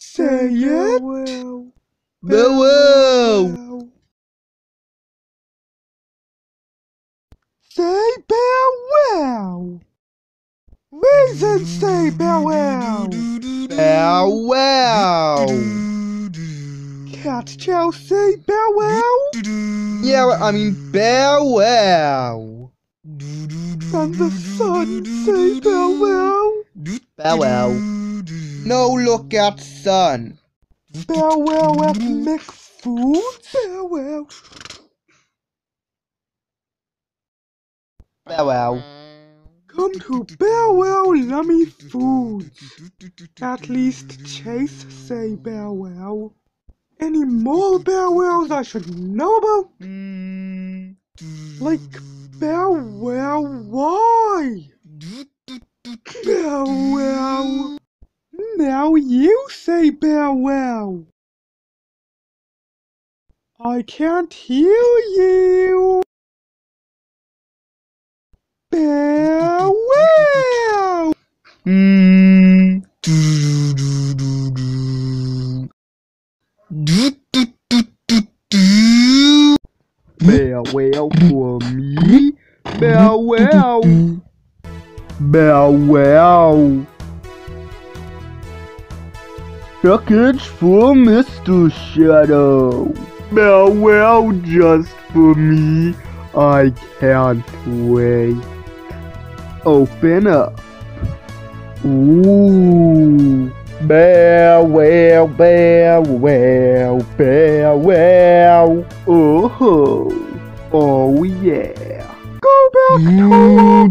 Say it. Bow wow! Say bow wow. Reason say bow wow. Bow wow! Cat chow say bow wow. Yeah, I mean bow wow! And the sun say bow wow. Bow wow! No look at sun! Bow wow at McFood. Bow wow. Bow wow! Come to Bow Wow Lummy Foods. At least Chase say Bow Wow. Any more Bow Wows I should know about? Like Bow Wow why? Bow Wow. Now you say Wow. I can't hear you. Bow Wow. Mm. Bow wow for me. Bow wow. Bow wow. Package for Mr. Shadow. Bow wow just for me. I can't wait. Open up. Ooh. Bow wow, bow wow, bow wow. Oh, oh yeah. Go back to